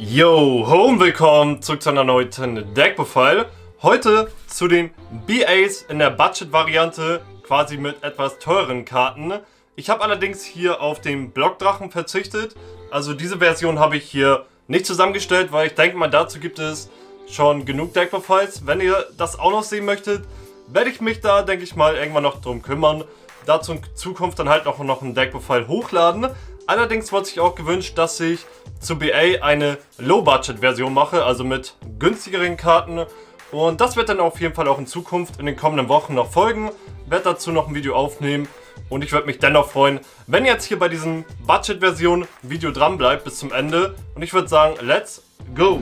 Yo, home, willkommen zurück zu einer neuen Deckprofile. Heute zu den BAs in der Budget-Variante, quasi mit etwas teureren Karten. Ich habe allerdings hier auf den Blockdrachen verzichtet. Also diese Version habe ich hier nicht zusammengestellt, weil ich denke mal dazu gibt es schon genug Deckprofiles. Wenn ihr das auch noch sehen möchtet, werde ich mich da, denke ich mal, irgendwann noch drum kümmern. Dazu in Zukunft dann halt auch noch ein Deckprofile hochladen. Allerdings wurde sich auch gewünscht, dass ich zu BA eine Low-Budget-Version mache, also mit günstigeren Karten. Und das wird dann auf jeden Fall auch in Zukunft in den kommenden Wochen noch folgen. Werde dazu noch ein Video aufnehmen und ich würde mich dennoch freuen, wenn jetzt hier bei diesem Budget-Version Video dran bleibt bis zum Ende. Und ich würde sagen, let's go!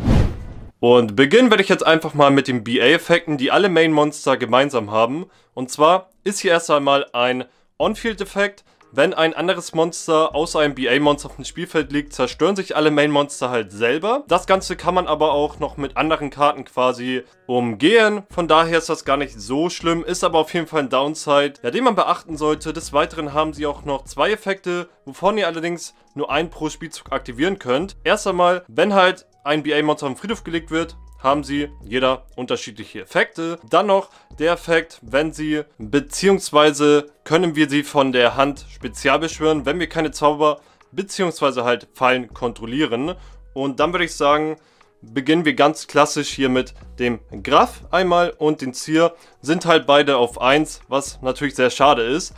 Und beginnen werde ich jetzt einfach mal mit den BA-Effekten, die alle Main-Monster gemeinsam haben. Und zwar ist hier erst einmal ein On-Field-Effekt, wenn ein anderes Monster außer einem BA-Monster auf dem Spielfeld liegt, zerstören sich alle Main-Monster halt selber. Das Ganze kann man aber auch noch mit anderen Karten quasi umgehen. Von daher ist das gar nicht so schlimm, ist aber auf jeden Fall ein Downside, ja, den man beachten sollte. Des Weiteren haben sie auch noch zwei Effekte, wovon ihr allerdings nur einen pro Spielzug aktivieren könnt. Erst einmal, wenn halt ein BA-Monster am Friedhof gelegt wird, haben sie jeder unterschiedliche Effekte. Dann noch der Effekt, wenn sie, beziehungsweise können wir sie von der Hand spezial beschwören, wenn wir keine Zauber, beziehungsweise halt Fallen kontrollieren. Und dann würde ich sagen, beginnen wir ganz klassisch hier mit dem Graf einmal und den Zier. Sind halt beide auf 1, was natürlich sehr schade ist.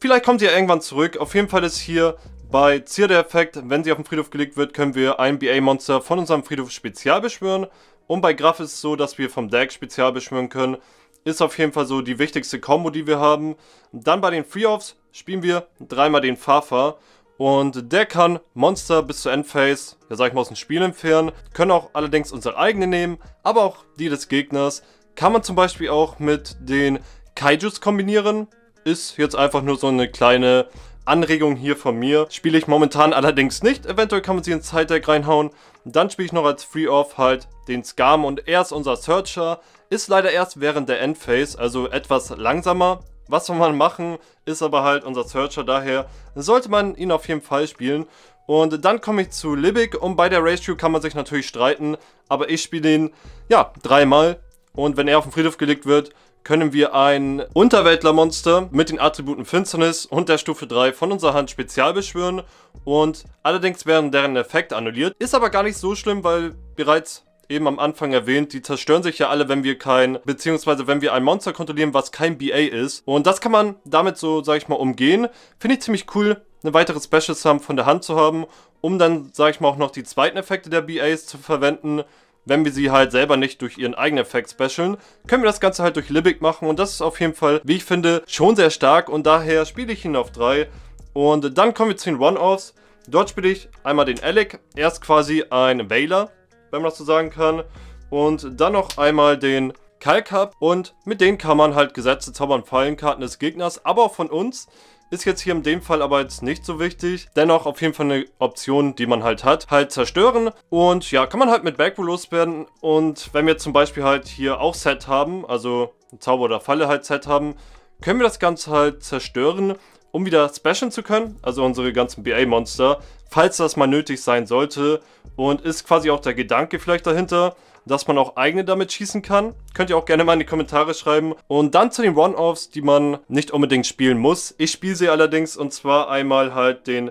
Vielleicht kommt ja irgendwann zurück. Auf jeden Fall ist hier bei Zier der Effekt, wenn sie auf den Friedhof gelegt wird, können wir ein BA-Monster von unserem Friedhof spezial beschwören. Und bei Graf ist es so, dass wir vom Deck spezial beschwören können. Ist auf jeden Fall so die wichtigste Combo, die wir haben. Dann bei den Free-Offs spielen wir dreimal den Fafa. Und der kann Monster bis zur Endphase, ja sag ich mal, aus dem Spiel entfernen. Können auch allerdings unsere eigene nehmen, aber auch die des Gegners. Kann man zum Beispiel auch mit den Kaijus kombinieren. Ist jetzt einfach nur so eine kleine Anregung hier von mir. Spiele ich momentan allerdings nicht. Eventuell kann man sie ins Side-Deck reinhauen. Dann spiele ich noch als Free-Off halt den Scam und er ist unser Searcher. Ist leider erst während der Endphase, also etwas langsamer. Was soll man machen, ist aber halt unser Searcher, daher sollte man ihn auf jeden Fall spielen. Und dann komme ich zu Libic und bei der Ratio kann man sich natürlich streiten, aber ich spiele ihn, ja, dreimal. Und wenn er auf den Friedhof gelegt wird, können wir ein Unterweltlermonster mit den Attributen Finsternis und der Stufe 3 von unserer Hand spezial beschwören und allerdings werden deren Effekte annulliert. Ist aber gar nicht so schlimm, weil bereits eben am Anfang erwähnt, die zerstören sich ja alle, wenn wir kein, beziehungsweise wenn wir ein Monster kontrollieren, was kein BA ist. Und das kann man damit so, sag ich mal, umgehen. Finde ich ziemlich cool, eine weitere Special Sum von der Hand zu haben, um dann, sag ich mal, auch noch die zweiten Effekte der BAs zu verwenden wenn wir sie halt selber nicht durch ihren eigenen Effekt specialen, können wir das Ganze halt durch Libic machen und das ist auf jeden Fall, wie ich finde, schon sehr stark und daher spiele ich ihn auf 3. Und dann kommen wir zu den One-Offs. Dort spiele ich einmal den Alec, er ist quasi ein Wailer, wenn man das so sagen kann. Und dann noch einmal den Kalkab und mit denen kann man halt Gesetze zaubern, Fallenkarten des Gegners, aber auch von uns. Ist jetzt hier in dem Fall aber jetzt nicht so wichtig. Dennoch auf jeden Fall eine Option, die man halt hat. Halt zerstören. Und ja, kann man halt mit Backroll loswerden. Und wenn wir zum Beispiel halt hier auch Set haben, also Zauber oder Falle halt Set haben, können wir das Ganze halt zerstören, um wieder specialen zu können. Also unsere ganzen BA-Monster, falls das mal nötig sein sollte. Und ist quasi auch der Gedanke vielleicht dahinter dass man auch eigene damit schießen kann. Könnt ihr auch gerne mal in die Kommentare schreiben. Und dann zu den One-Offs, die man nicht unbedingt spielen muss. Ich spiele sie allerdings und zwar einmal halt den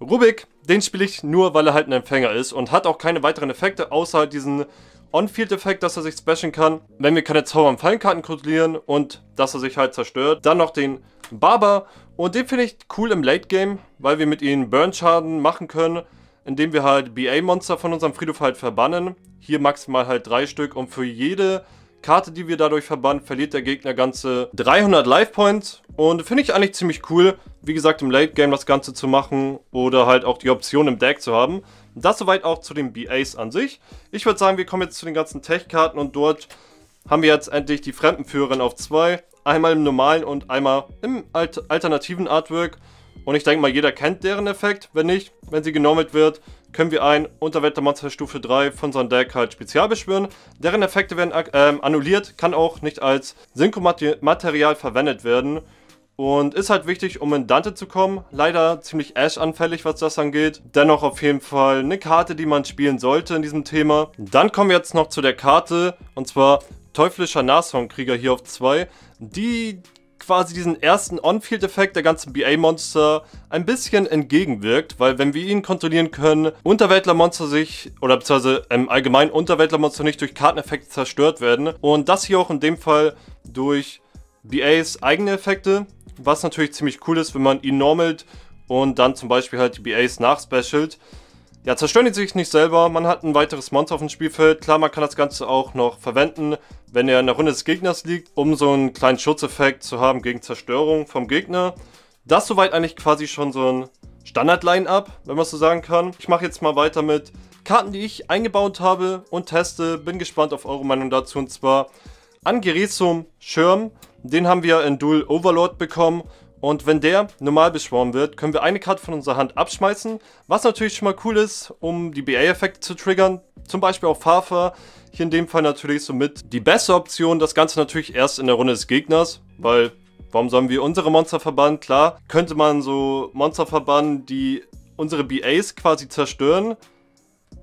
Rubik. Den spiele ich nur, weil er halt ein Empfänger ist und hat auch keine weiteren Effekte, außer halt diesen On-Field-Effekt, dass er sich specialen kann, wenn wir keine Zauber- und Fallenkarten kontrollieren und dass er sich halt zerstört. Dann noch den Barber und den finde ich cool im Late-Game, weil wir mit ihnen Burn-Schaden machen können indem wir halt BA-Monster von unserem Friedhof halt verbannen. Hier maximal halt drei Stück und für jede Karte, die wir dadurch verbannen, verliert der Gegner ganze 300 Life Points. Und finde ich eigentlich ziemlich cool, wie gesagt, im Late Game das Ganze zu machen oder halt auch die Option im Deck zu haben. Das soweit auch zu den BAs an sich. Ich würde sagen, wir kommen jetzt zu den ganzen Tech-Karten und dort haben wir jetzt endlich die Fremdenführerin auf zwei. Einmal im normalen und einmal im alternativen Artwork. Und ich denke mal, jeder kennt deren Effekt. Wenn nicht, wenn sie genormelt wird, können wir ein Unterwettermonster Stufe 3 von unserem Deck halt spezial beschwören. Deren Effekte werden äh, annulliert, kann auch nicht als Synchromaterial verwendet werden. und ist halt wichtig, um in Dante zu kommen. Leider ziemlich Ash-anfällig, was das angeht. Dennoch auf jeden Fall eine Karte, die man spielen sollte in diesem Thema. Dann kommen wir jetzt noch zu der Karte, und zwar Teuflischer Nashornkrieger hier auf 2, die quasi diesen ersten On-Field-Effekt der ganzen BA-Monster ein bisschen entgegenwirkt, weil wenn wir ihn kontrollieren können, Unterweltler-Monster sich, oder beziehungsweise im Allgemeinen Unterweltler-Monster nicht durch Karteneffekte zerstört werden. Und das hier auch in dem Fall durch BAs eigene Effekte, was natürlich ziemlich cool ist, wenn man ihn normalt und dann zum Beispiel halt die BAs nachspecialt. Ja, zerstören die sich nicht selber, man hat ein weiteres Monster auf dem Spielfeld. Klar, man kann das Ganze auch noch verwenden, wenn er in der Runde des Gegners liegt, um so einen kleinen Schutzeffekt zu haben gegen Zerstörung vom Gegner. Das soweit eigentlich quasi schon so ein Standard-Line-Up, wenn man so sagen kann. Ich mache jetzt mal weiter mit Karten, die ich eingebaut habe und teste. Bin gespannt auf eure Meinung dazu. Und zwar Angerizum Schirm. Den haben wir in Dual Overlord bekommen. Und wenn der normal beschworen wird, können wir eine Karte von unserer Hand abschmeißen. Was natürlich schon mal cool ist, um die BA-Effekte zu triggern. Zum Beispiel auf Fafa. Hier in dem Fall natürlich somit die beste Option. Das Ganze natürlich erst in der Runde des Gegners. Weil, warum sollen wir unsere Monster verbannen? Klar, könnte man so Monster verbannen, die unsere BAs quasi zerstören.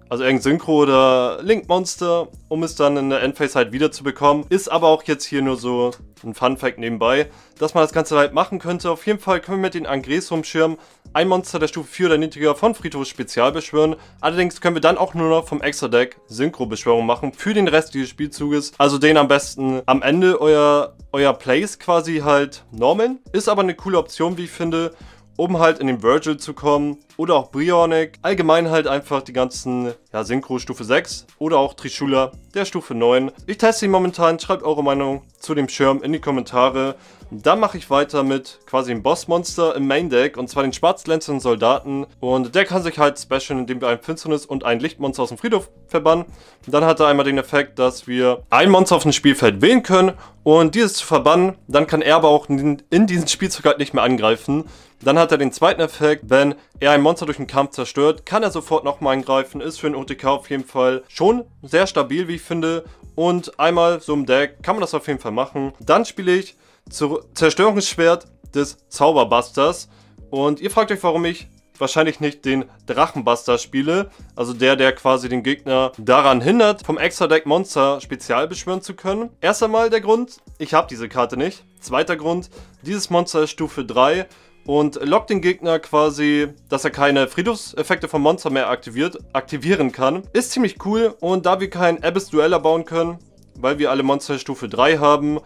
Also irgendein Synchro oder Link-Monster, um es dann in der Endphase halt wieder zu bekommen. Ist aber auch jetzt hier nur so ein Fun-Fact nebenbei, dass man das Ganze halt machen könnte. Auf jeden Fall können wir mit den Angresum-Schirm ein Monster der Stufe 4 oder niedriger von Friedhof Spezial beschwören. Allerdings können wir dann auch nur noch vom Extra-Deck Synchro-Beschwörung machen für den Rest dieses Spielzuges. Also den am besten am Ende euer, euer Plays quasi halt normen. Ist aber eine coole Option, wie ich finde um halt in den Virgil zu kommen oder auch Brionic. Allgemein halt einfach die ganzen ja, Synchro Stufe 6 oder auch Trishula der Stufe 9. Ich teste ihn momentan, schreibt eure Meinung zu dem Schirm in die Kommentare. Dann mache ich weiter mit quasi dem Bossmonster im Main Deck und zwar den schwarzglänzenden Soldaten. Und der kann sich halt specialen, indem wir ein Finsternis und ein Lichtmonster aus dem Friedhof verbannen. dann hat er einmal den Effekt, dass wir ein Monster auf dem Spielfeld wählen können und dieses zu verbannen. Dann kann er aber auch in diesen Spielzug halt nicht mehr angreifen. Dann hat er den zweiten Effekt, wenn er ein Monster durch den Kampf zerstört, kann er sofort nochmal angreifen. Ist für den OTK auf jeden Fall schon sehr stabil, wie ich finde. Und einmal so im Deck kann man das auf jeden Fall machen. Dann spiele ich Zerstörungsschwert des Zauberbusters. Und ihr fragt euch, warum ich wahrscheinlich nicht den Drachenbuster spiele. Also der, der quasi den Gegner daran hindert, vom Extra-Deck Monster spezial beschwören zu können. Erst einmal der Grund, ich habe diese Karte nicht. Zweiter Grund, dieses Monster ist Stufe 3 und lockt den Gegner quasi, dass er keine Friedhofseffekte vom Monster mehr aktiviert, aktivieren kann. Ist ziemlich cool und da wir keinen Abyss-Dueller bauen können, weil wir alle Monster Stufe 3 haben,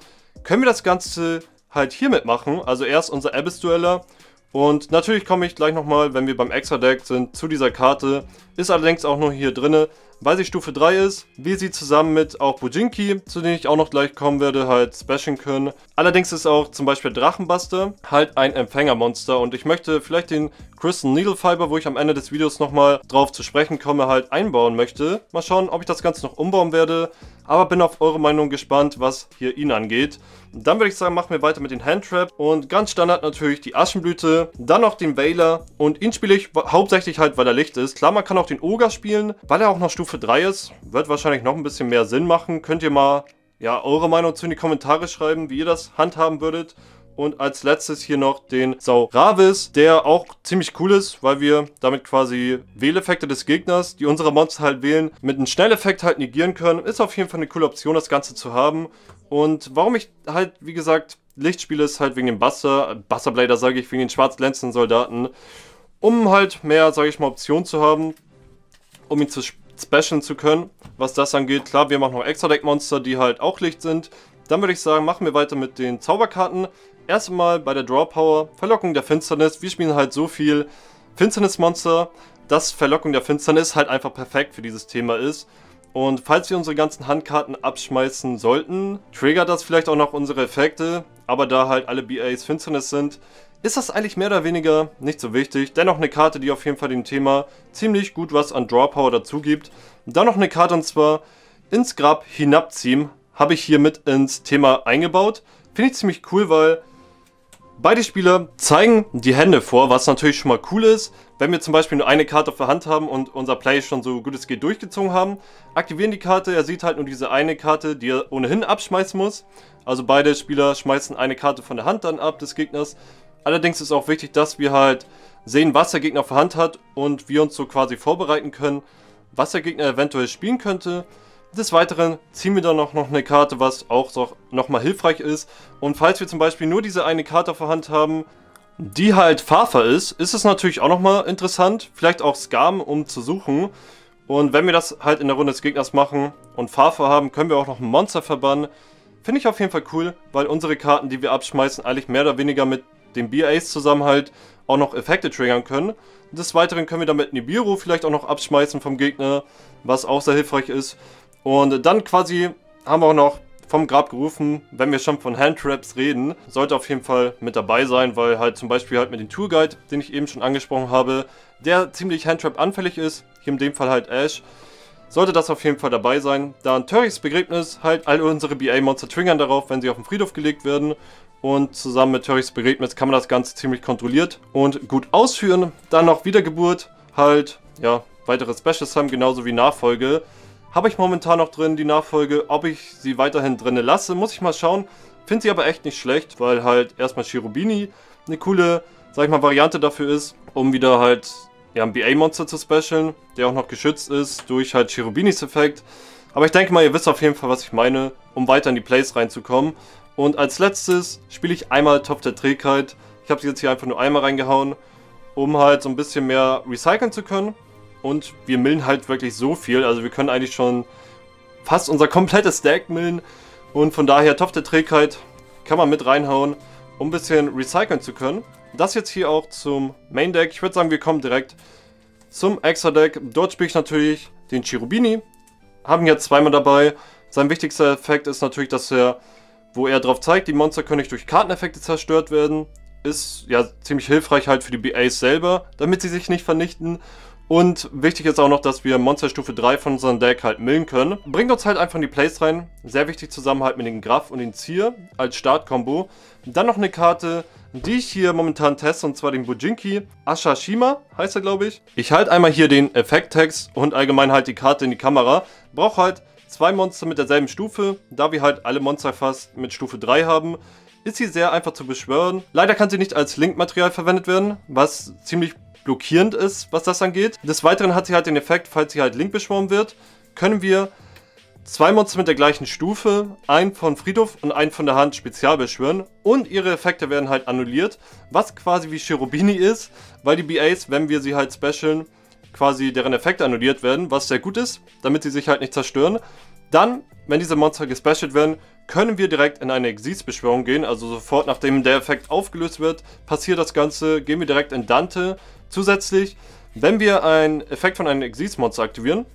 können wir das Ganze halt hiermit machen. Also erst unser Abyss-Dueller und natürlich komme ich gleich nochmal, wenn wir beim Extra-Deck sind, zu dieser Karte. Ist allerdings auch nur hier drinne, weil sie Stufe 3 ist, wie sie zusammen mit auch Bujinki, zu denen ich auch noch gleich kommen werde, halt spashen können. Allerdings ist auch zum Beispiel Drachenbuster halt ein Empfängermonster und ich möchte vielleicht den Crystal Needle Fiber, wo ich am Ende des Videos nochmal drauf zu sprechen komme, halt einbauen möchte. Mal schauen, ob ich das Ganze noch umbauen werde, aber bin auf eure Meinung gespannt, was hier ihn angeht. Dann würde ich sagen, machen wir weiter mit den Handtrap und ganz Standard natürlich die Aschenblüte, dann noch den Veiler und ihn spiele ich hauptsächlich halt, weil er Licht ist. Klar, man kann auch den Ogre spielen, weil er auch noch Stufe 3 ist, wird wahrscheinlich noch ein bisschen mehr Sinn machen. Könnt ihr mal ja, eure Meinung zu in die Kommentare schreiben, wie ihr das handhaben würdet. Und als letztes hier noch den Sauravis, der auch ziemlich cool ist, weil wir damit quasi Wähleffekte des Gegners, die unsere Monster halt wählen, mit einem Schnelleffekt halt negieren können. Ist auf jeden Fall eine coole Option, das Ganze zu haben. Und warum ich halt, wie gesagt, Licht spiele, ist halt wegen dem Buster, Busterblader sage ich, wegen den schwarz glänzenden Soldaten. Um halt mehr, sage ich mal, Optionen zu haben, um ihn zu specialen zu können, was das angeht. Klar, wir machen noch Extra-Deck-Monster, die halt auch Licht sind. Dann würde ich sagen, machen wir weiter mit den Zauberkarten. Erstmal bei der Draw Power, Verlockung der Finsternis. Wir spielen halt so viel Finsternismonster, dass Verlockung der Finsternis halt einfach perfekt für dieses Thema ist. Und falls wir unsere ganzen Handkarten abschmeißen sollten, triggert das vielleicht auch noch unsere Effekte. Aber da halt alle BAs Finsternis sind, ist das eigentlich mehr oder weniger nicht so wichtig. Dennoch eine Karte, die auf jeden Fall dem Thema ziemlich gut was an Draw Power dazu gibt. Dann noch eine Karte und zwar ins Grab hinabziehen habe ich hier mit ins Thema eingebaut. Finde ich ziemlich cool, weil Beide Spieler zeigen die Hände vor, was natürlich schon mal cool ist, wenn wir zum Beispiel nur eine Karte auf der Hand haben und unser Play schon so gut es geht durchgezogen haben, aktivieren die Karte, er sieht halt nur diese eine Karte, die er ohnehin abschmeißen muss. Also beide Spieler schmeißen eine Karte von der Hand dann ab des Gegners. Allerdings ist auch wichtig, dass wir halt sehen, was der Gegner auf der Hand hat und wir uns so quasi vorbereiten können, was der Gegner eventuell spielen könnte. Des Weiteren ziehen wir dann noch, noch eine Karte, was auch so nochmal hilfreich ist. Und falls wir zum Beispiel nur diese eine Karte auf der Hand haben, die halt Fafa ist, ist es natürlich auch nochmal interessant, vielleicht auch Scam, um zu suchen. Und wenn wir das halt in der Runde des Gegners machen und Fafa haben, können wir auch noch ein Monster verbannen. Finde ich auf jeden Fall cool, weil unsere Karten, die wir abschmeißen, eigentlich mehr oder weniger mit dem BAs zusammen halt auch noch Effekte triggern können. Des Weiteren können wir damit Nibiru vielleicht auch noch abschmeißen vom Gegner, was auch sehr hilfreich ist. Und dann quasi haben wir auch noch vom Grab gerufen, wenn wir schon von Handtraps reden, sollte auf jeden Fall mit dabei sein, weil halt zum Beispiel halt mit dem Tourguide, den ich eben schon angesprochen habe, der ziemlich Handtrap anfällig ist, hier in dem Fall halt Ash, sollte das auf jeden Fall dabei sein. Da ein Begräbnis halt all unsere BA-Monster triggern darauf, wenn sie auf den Friedhof gelegt werden. Und zusammen mit Turrics Begräbnis kann man das Ganze ziemlich kontrolliert und gut ausführen. Dann noch Wiedergeburt, halt, ja, weitere Specials haben, genauso wie Nachfolge. Habe ich momentan noch drin, die Nachfolge. Ob ich sie weiterhin drin lasse, muss ich mal schauen. Finde sie aber echt nicht schlecht, weil halt erstmal Shirobini eine coole, sag ich mal, Variante dafür ist, um wieder halt ja, ein BA-Monster zu specialen, der auch noch geschützt ist durch halt Cherubinis Effekt. Aber ich denke mal, ihr wisst auf jeden Fall, was ich meine, um weiter in die Plays reinzukommen. Und als letztes spiele ich einmal Top der Trägheit. Ich habe sie jetzt hier einfach nur einmal reingehauen, um halt so ein bisschen mehr recyceln zu können. Und wir millen halt wirklich so viel. Also wir können eigentlich schon fast unser komplettes Stack millen. Und von daher Topf der Trägheit kann man mit reinhauen, um ein bisschen recyceln zu können. Das jetzt hier auch zum Main Deck. Ich würde sagen, wir kommen direkt zum Extra Deck. Dort spiele ich natürlich den Cherubini. Haben hier zweimal dabei. Sein wichtigster Effekt ist natürlich, dass er, wo er drauf zeigt, die Monster können nicht durch Karteneffekte zerstört werden. Ist ja ziemlich hilfreich halt für die BAs selber, damit sie sich nicht vernichten. Und wichtig ist auch noch, dass wir Monsterstufe 3 von unserem Deck halt millen können. Bringt uns halt einfach in die Plays rein. Sehr wichtig zusammen halt mit den Graf und den Zier als Startkombo. Dann noch eine Karte, die ich hier momentan teste, und zwar den Bujinki Ashashima, heißt er glaube ich. Ich halte einmal hier den Effekttext und allgemein halt die Karte in die Kamera. Brauche halt zwei Monster mit derselben Stufe, da wir halt alle Monster fast mit Stufe 3 haben ist sie sehr einfach zu beschwören. Leider kann sie nicht als Link-Material verwendet werden, was ziemlich blockierend ist, was das angeht. Des Weiteren hat sie halt den Effekt, falls sie halt Link beschworen wird, können wir zwei Monster mit der gleichen Stufe, einen von Friedhof und einen von der Hand spezial beschwören und ihre Effekte werden halt annulliert, was quasi wie Cherubini ist, weil die BAs, wenn wir sie halt specialen, quasi deren Effekte annulliert werden, was sehr gut ist, damit sie sich halt nicht zerstören. Dann, wenn diese Monster gespecialt werden, können wir direkt in eine Exis-Beschwörung gehen, also sofort nachdem der Effekt aufgelöst wird, passiert das Ganze, gehen wir direkt in Dante, Zusätzlich, wenn wir einen Effekt von einem Exis-Monster aktivieren,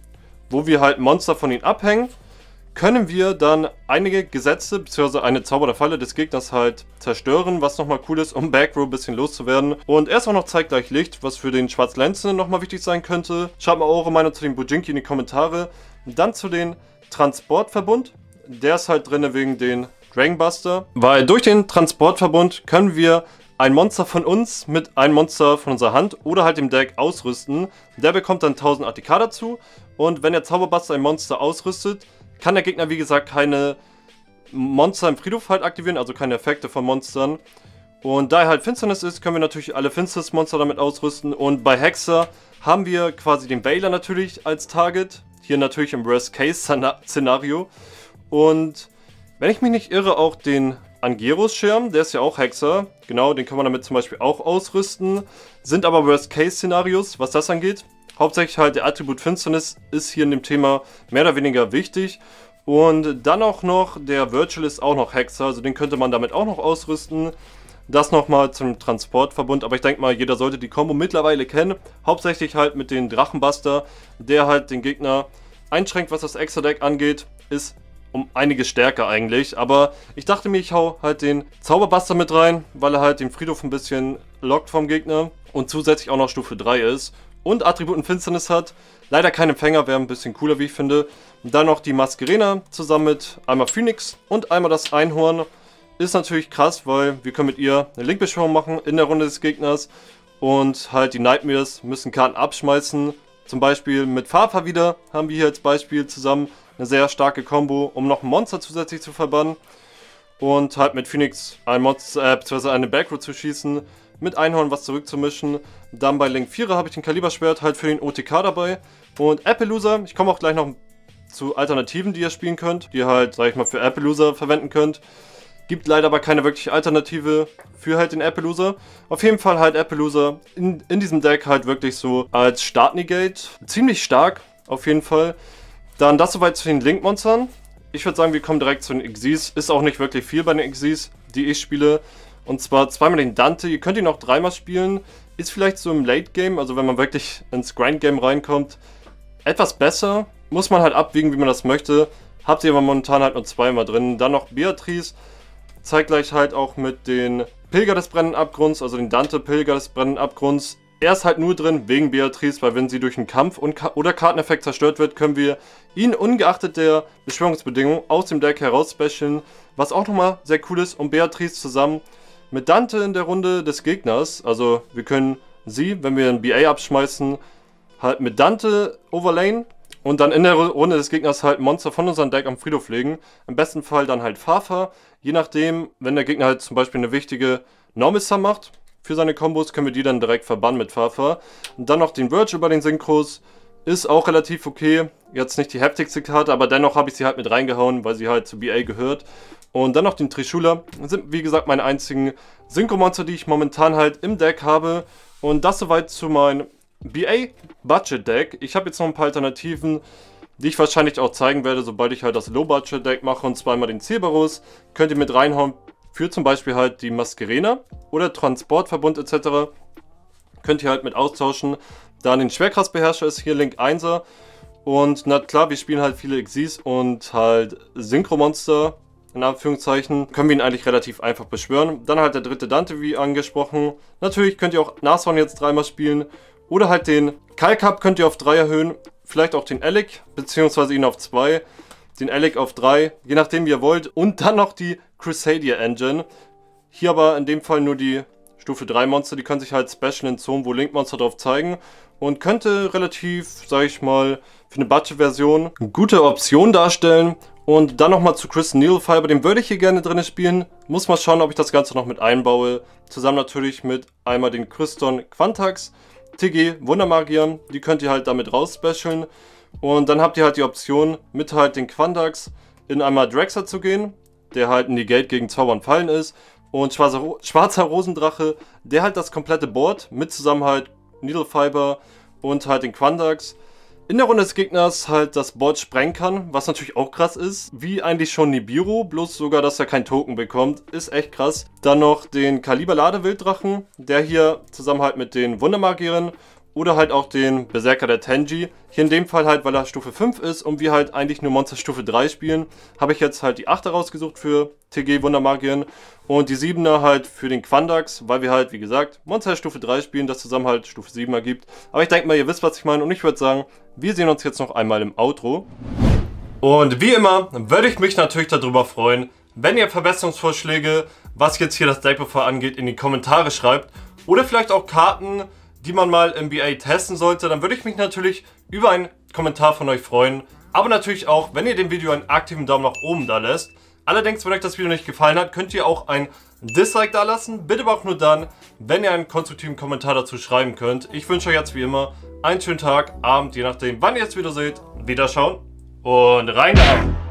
wo wir halt Monster von ihnen abhängen, können wir dann einige Gesetze bzw. eine Zauber der Falle des Gegners halt zerstören, was nochmal cool ist, um Backrow ein bisschen loszuwerden. Und er ist auch noch zeitgleich Licht, was für den Schwarzlenzen nochmal wichtig sein könnte. Schreibt mal eure Meinung zu den Bujinki in die Kommentare. Dann zu den Transportverbund. Der ist halt drin wegen den Dragonbuster. Weil durch den Transportverbund können wir ein Monster von uns mit einem Monster von unserer Hand oder halt dem Deck ausrüsten. Der bekommt dann 1000 ATK dazu und wenn der Zauberbuster ein Monster ausrüstet, kann der Gegner wie gesagt keine Monster im Friedhof halt aktivieren, also keine Effekte von Monstern. Und da er halt Finsternis ist, können wir natürlich alle Finsternis-Monster damit ausrüsten. Und bei Hexer haben wir quasi den Baylor natürlich als Target. Hier natürlich im Worst-Case-Szenario. Und wenn ich mich nicht irre, auch den Angeros Schirm, der ist ja auch Hexer. Genau, den kann man damit zum Beispiel auch ausrüsten. Sind aber Worst-Case-Szenarios, was das angeht. Hauptsächlich halt der Attribut Finsternis ist hier in dem Thema mehr oder weniger wichtig. Und dann auch noch, der Virtual ist auch noch Hexer, also den könnte man damit auch noch ausrüsten. Das nochmal zum Transportverbund, aber ich denke mal, jeder sollte die Combo mittlerweile kennen. Hauptsächlich halt mit dem Drachenbuster, der halt den Gegner einschränkt, was das Extra-Deck angeht. Ist um einiges stärker eigentlich. Aber ich dachte mir, ich hau halt den Zauberbuster mit rein, weil er halt den Friedhof ein bisschen lockt vom Gegner und zusätzlich auch noch Stufe 3 ist und Attributen Finsternis hat. Leider kein Empfänger, wäre ein bisschen cooler, wie ich finde. Dann noch die Maskerena zusammen mit einmal Phoenix und einmal das Einhorn. Ist natürlich krass, weil wir können mit ihr eine Linkbeschwörung machen in der Runde des Gegners. Und halt die Nightmares müssen Karten abschmeißen. Zum Beispiel mit Fafa wieder haben wir hier als Beispiel zusammen eine sehr starke Combo, um noch ein Monster zusätzlich zu verbannen. Und halt mit Phoenix ein Monster, äh, beziehungsweise eine Backroad zu schießen, mit Einhorn was zurückzumischen. Dann bei Link 4 habe ich den Kaliberschwert halt für den OTK dabei. Und Appaloosa, ich komme auch gleich noch zu Alternativen, die ihr spielen könnt, die ihr halt, sag ich mal, für Appaloosa verwenden könnt. Gibt leider aber keine wirkliche Alternative für halt den Appaloosa. Auf jeden Fall halt Appaloosa in, in diesem Deck halt wirklich so als Start-Negate. Ziemlich stark, auf jeden Fall. Dann das soweit zu den Link-Monstern. Ich würde sagen, wir kommen direkt zu den Xyz. Ist auch nicht wirklich viel bei den Xyz, die ich spiele. Und zwar zweimal den Dante. Ihr könnt ihn auch dreimal spielen. Ist vielleicht so im Late Game, also wenn man wirklich ins Grind Game reinkommt, etwas besser. Muss man halt abwiegen, wie man das möchte. Habt ihr aber momentan halt nur zweimal drin. Dann noch Beatrice. Zeigt gleich halt auch mit den Pilger des brennenden Abgrunds, also den Dante Pilger des brennenden Abgrunds. Er ist halt nur drin wegen Beatrice, weil wenn sie durch einen Kampf und oder Karteneffekt zerstört wird, können wir ihn ungeachtet der Beschwörungsbedingungen aus dem Deck heraus specialen. Was auch nochmal sehr cool ist, um Beatrice zusammen mit Dante in der Runde des Gegners, also wir können sie, wenn wir ein BA abschmeißen, halt mit Dante overlayen und dann in der Runde des Gegners halt Monster von unserem Deck am Friedhof legen. Im besten Fall dann halt Fafa. Je nachdem, wenn der Gegner halt zum Beispiel eine wichtige Normissa macht für seine Kombos, können wir die dann direkt verbannen mit Fafa. Und dann noch den Virgil bei den Synchros. Ist auch relativ okay. Jetzt nicht die heftigste Karte, aber dennoch habe ich sie halt mit reingehauen, weil sie halt zu BA gehört. Und dann noch den Trishula. Das sind, wie gesagt, meine einzigen Synchro-Monster, die ich momentan halt im Deck habe. Und das soweit zu meinem BA Budget Deck. Ich habe jetzt noch ein paar Alternativen, die ich wahrscheinlich auch zeigen werde, sobald ich halt das Low Budget Deck mache. Und zwar einmal den Cerberus. Könnt ihr mit reinhauen für zum Beispiel halt die Masquerena oder Transportverbund etc. Könnt ihr halt mit austauschen. Dann den Schwerkraftbeherrscher ist hier Link 1er. Und na klar, wir spielen halt viele Xyz und halt Synchro-Monster in Anführungszeichen, können wir ihn eigentlich relativ einfach beschwören. Dann halt der dritte Dante, wie angesprochen. Natürlich könnt ihr auch Nashorn jetzt dreimal spielen. Oder halt den Kalkab könnt ihr auf 3 erhöhen. Vielleicht auch den Alec, beziehungsweise ihn auf 2. Den Alec auf 3, je nachdem wie ihr wollt. Und dann noch die Crusadia Engine. Hier aber in dem Fall nur die Stufe 3 Monster, die können sich halt special in Zonen, wo Link-Monster drauf zeigen. Und könnte relativ, sag ich mal, für eine Budget-Version eine gute Option darstellen. Und dann nochmal zu Chris Needlefiber, den würde ich hier gerne drin spielen. Muss mal schauen, ob ich das Ganze noch mit einbaue. Zusammen natürlich mit einmal den Christon Quantax, TG Wundermagier, die könnt ihr halt damit rausspecialen. Und dann habt ihr halt die Option, mit halt den Quantax in einmal Drexer zu gehen, der halt in die Gate gegen Zaubern fallen ist. Und schwarzer, schwarzer Rosendrache, der halt das komplette Board mit zusammen halt Needlefiber und halt den Quandax in der Runde des Gegners halt das Board sprengen kann, was natürlich auch krass ist. Wie eigentlich schon Nibiru, bloß sogar, dass er kein Token bekommt, ist echt krass. Dann noch den Kaliber Ladewilddrachen, der hier zusammen halt mit den Wundermagieren oder halt auch den Berserker der Tenji. Hier in dem Fall halt, weil er Stufe 5 ist und wir halt eigentlich nur Monster Stufe 3 spielen, habe ich jetzt halt die 8er rausgesucht für TG Wundermagien und die 7er halt für den Quandax, weil wir halt, wie gesagt, Monster Stufe 3 spielen, das zusammen halt Stufe 7 ergibt. Aber ich denke mal, ihr wisst, was ich meine und ich würde sagen, wir sehen uns jetzt noch einmal im Outro. Und wie immer würde ich mich natürlich darüber freuen, wenn ihr Verbesserungsvorschläge, was jetzt hier das Deckbefall angeht, in die Kommentare schreibt oder vielleicht auch Karten, die man mal im BA testen sollte, dann würde ich mich natürlich über einen Kommentar von euch freuen. Aber natürlich auch, wenn ihr dem Video einen aktiven Daumen nach oben da lässt. Allerdings, wenn euch das Video nicht gefallen hat, könnt ihr auch ein Dislike da lassen. Bitte aber auch nur dann, wenn ihr einen konstruktiven Kommentar dazu schreiben könnt. Ich wünsche euch jetzt wie immer einen schönen Tag, Abend, je nachdem, wann ihr es wieder seht. Wiederschauen und rein da!